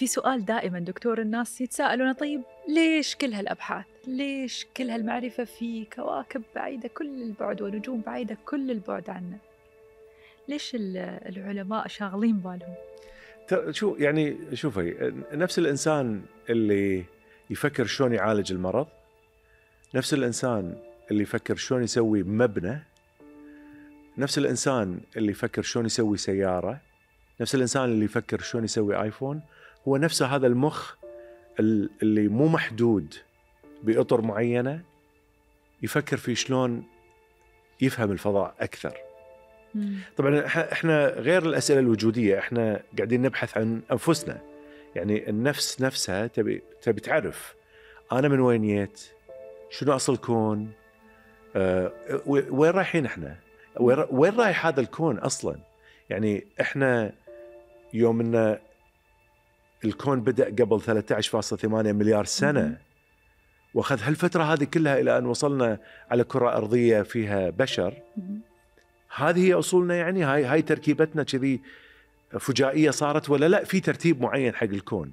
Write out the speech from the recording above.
في سؤال دائما دكتور الناس يتساءلون طيب ليش كل هالأبحاث؟ ليش كل هالمعرفة في كواكب بعيدة كل البعد ونجوم بعيدة كل البعد عنا؟ ليش العلماء شاغلين بالهم؟ شو يعني شوفي نفس الإنسان اللي يفكر شلون يعالج المرض نفس الإنسان اللي يفكر شلون يسوي مبنى نفس الإنسان اللي يفكر شلون يسوي سيارة نفس الإنسان اللي يفكر شلون يسوي آيفون هو نفسه هذا المخ اللي مو محدود بإطر معينة يفكر في شلون يفهم الفضاء أكثر. طبعا إحنا غير الأسئلة الوجودية إحنا قاعدين نبحث عن أنفسنا. يعني النفس نفسها تبي تبي تعرف أنا من وين جيت؟ شنو أصل الكون؟ أه وين رايحين إحنا؟ وين رايح هذا الكون أصلا؟ يعني إحنا يوم ان الكون بدأ قبل 13.8 مليار سنة. وأخذ هالفترة هذه كلها إلى أن وصلنا على كرة أرضية فيها بشر. هذه هي أصولنا يعني هاي هاي تركيبتنا كذي فجائية صارت ولا لا؟ في ترتيب معين حق الكون.